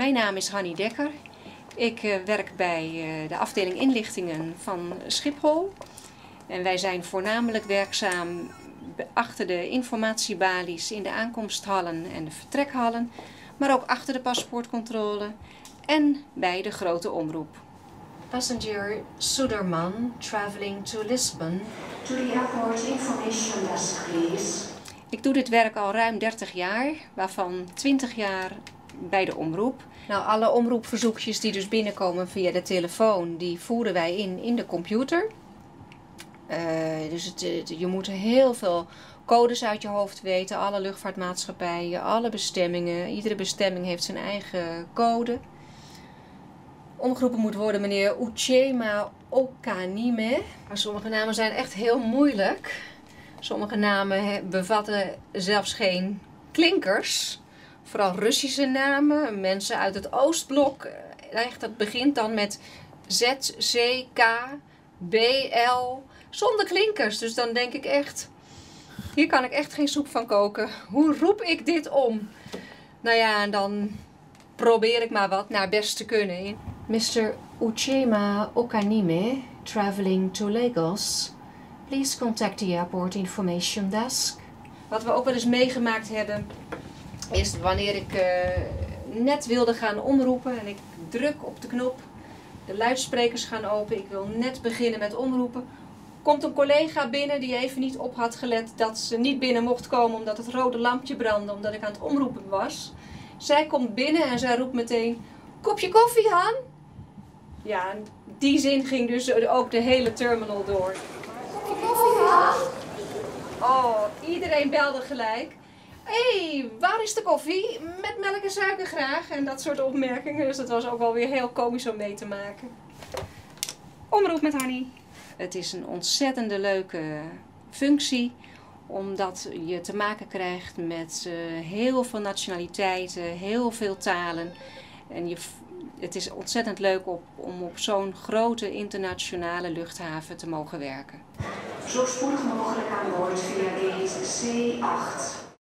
Mijn naam is Hanny Dekker. Ik uh, werk bij uh, de afdeling inlichtingen van Schiphol. En wij zijn voornamelijk werkzaam achter de informatiebalies in de aankomsthallen en de vertrekhallen, maar ook achter de paspoortcontrole en bij de grote omroep. Passenger Suderman traveling to Lisbon. To the airport information desk, please. Ik doe dit werk al ruim 30 jaar, waarvan 20 jaar bij de omroep. Nou, alle omroepverzoekjes die dus binnenkomen via de telefoon, die voeren wij in in de computer. Uh, dus het, het, je moet heel veel codes uit je hoofd weten, alle luchtvaartmaatschappijen, alle bestemmingen. Iedere bestemming heeft zijn eigen code. Omgeroepen moet worden meneer Uchema Okanime. Maar sommige namen zijn echt heel moeilijk. Sommige namen bevatten zelfs geen klinkers. Vooral Russische namen, mensen uit het Oostblok. Echt, dat begint dan met Z, C, K, B, L. Zonder klinkers. Dus dan denk ik echt, hier kan ik echt geen soep van koken. Hoe roep ik dit om? Nou ja, en dan probeer ik maar wat naar best te kunnen. Mr. Uchema Okanime, traveling to Lagos. Please contact the airport information desk. Wat we ook wel eens meegemaakt hebben, is wanneer ik uh, net wilde gaan omroepen en ik druk op de knop, de luidsprekers gaan open, ik wil net beginnen met omroepen. Komt een collega binnen die even niet op had gelet dat ze niet binnen mocht komen omdat het rode lampje brandde, omdat ik aan het omroepen was. Zij komt binnen en zij roept meteen: Kopje koffie, Han? Ja, die zin ging dus ook de hele terminal door. Kopje koffie, Han? Oh, iedereen belde gelijk. Hé, hey, waar is de koffie? Met melk en suiker graag. En dat soort opmerkingen. Dus dat was ook wel weer heel komisch om mee te maken. Omroep met Hanny. Het is een ontzettende leuke functie omdat je te maken krijgt met uh, heel veel nationaliteiten, heel veel talen. En je, het is ontzettend leuk op, om op zo'n grote internationale luchthaven te mogen werken. Zo spoedig mogelijk aan boord via gate C8.